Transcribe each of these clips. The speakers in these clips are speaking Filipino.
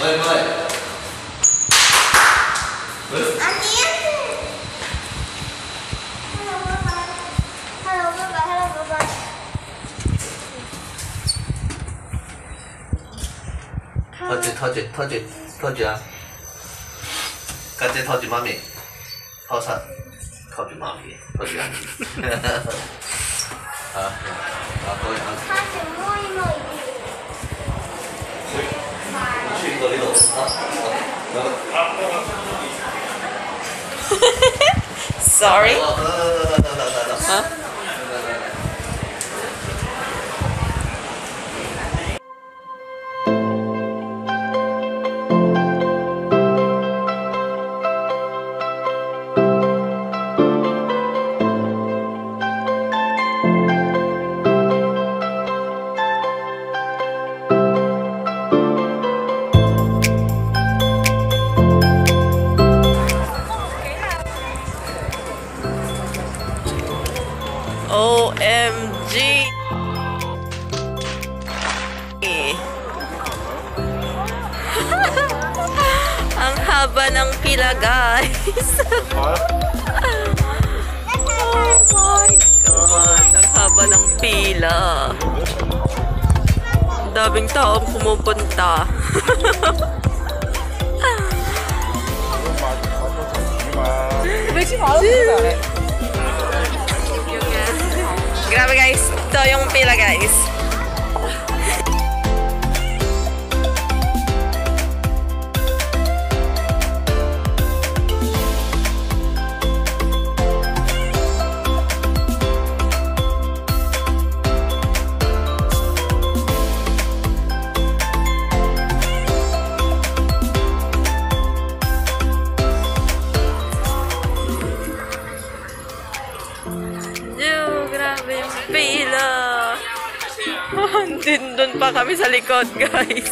Mời mời. 터지 터지 터지 터지야. 같이 터지 마미. 考察，考的麻利，考的很。啊，啊，可以啊。他去摸一摸。去，去和你。啊，好，啊。哈哈哈。Sorry。啊。Ang daming taong pumupunta. Grabe guys. Ito yung pila guys. Kami sa likod, guys.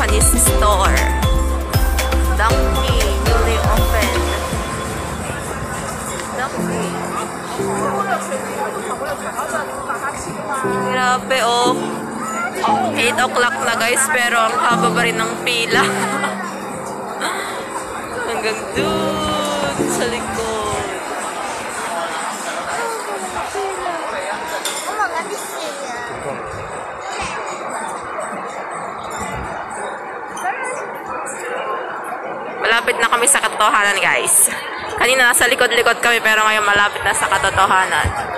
Japanese store. Donkey, newly opened. Donkey. Grabe oh. 8 o'clock na guys, pero ang haba pa rin ng pila. Hanggang dun kami sa katotohanan guys. Kanina nasa likod-likod kami pero ngayon malapit na sa katotohanan.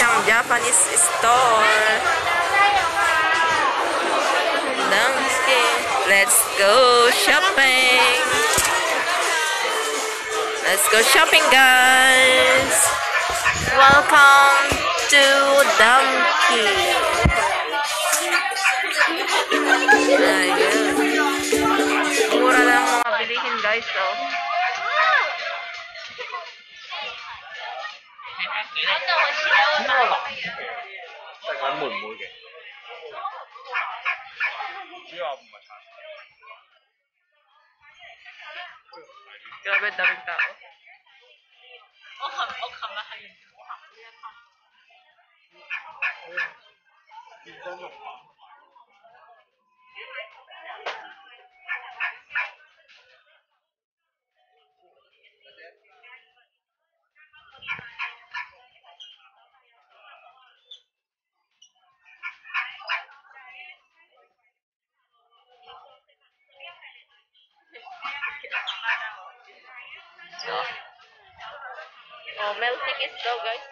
Siyang Japanese store. Damski. Let's go shopping. Let's go shopping, guys. Welcome to Damki. Ayun. Mura lang mga bilihin, guys. Oh. 等我骑到我马上。再给它抹一抹给。不要抹茶。要被打打。我看我看了还有。你真的吗？Tao. Oh, melting is daw, guys.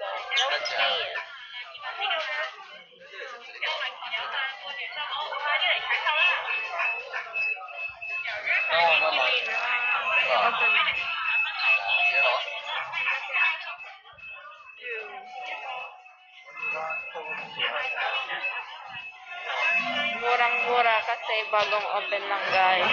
Oh, melting. Murang-mura kasi bagong open lang, guys.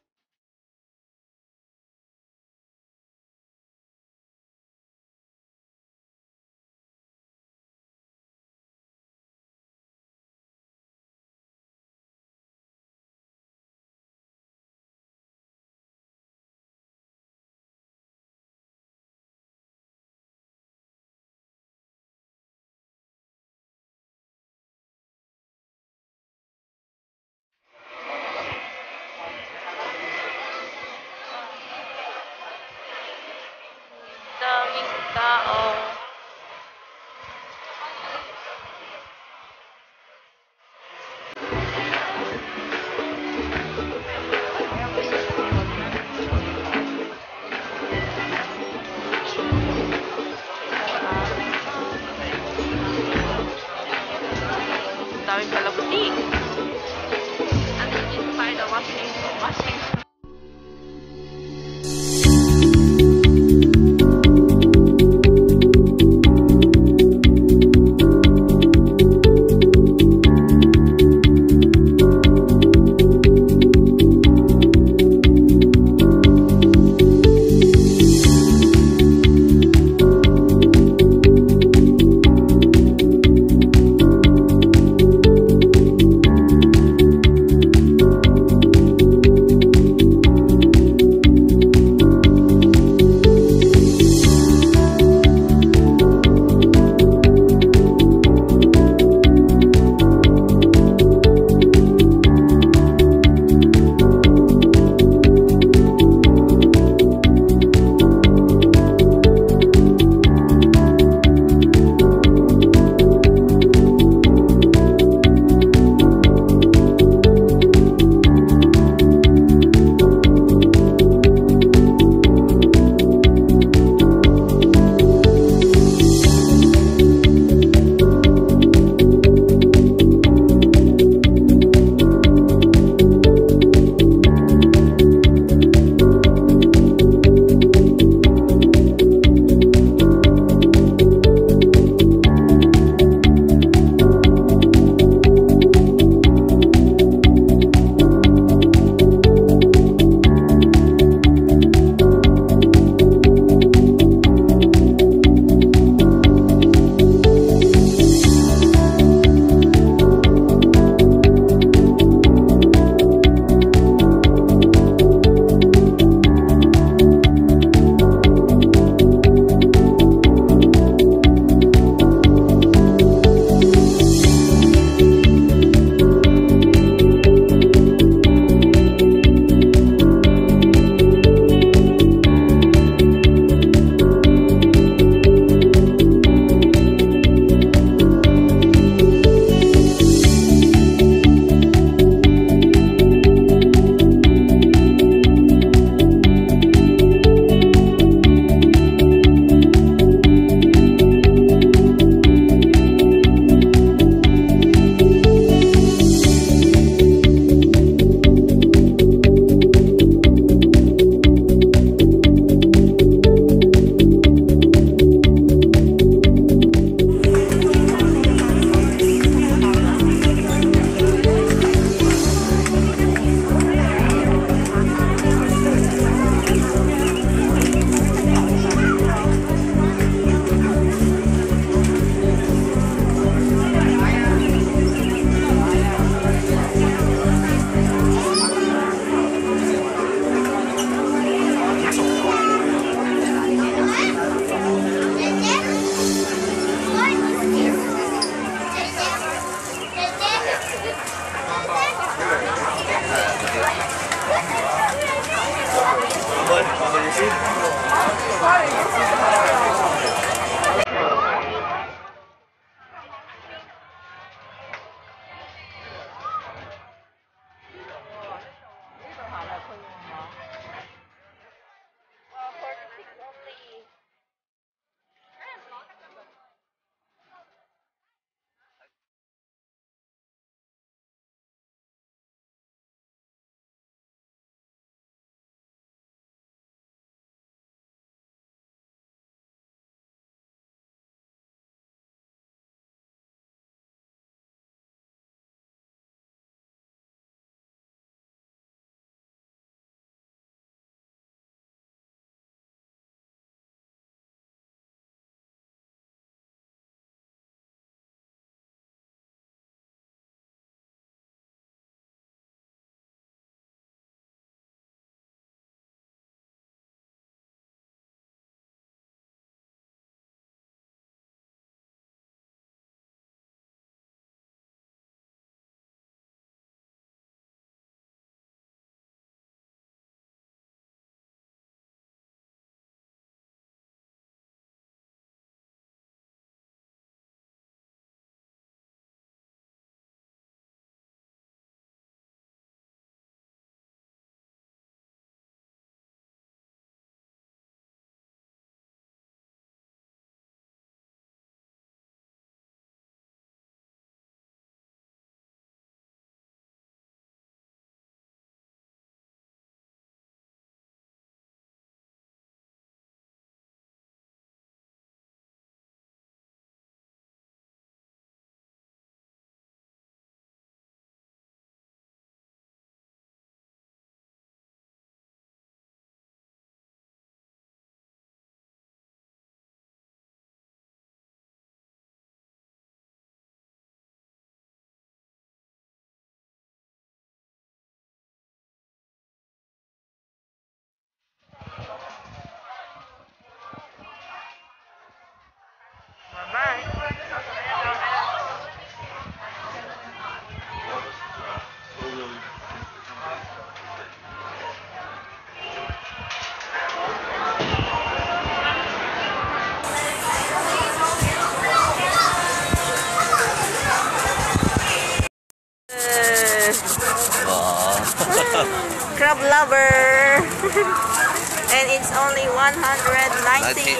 only 198. 98.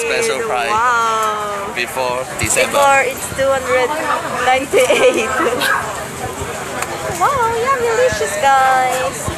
Special price. Wow. Before December. Before it's 298. wow, yeah, delicious guys.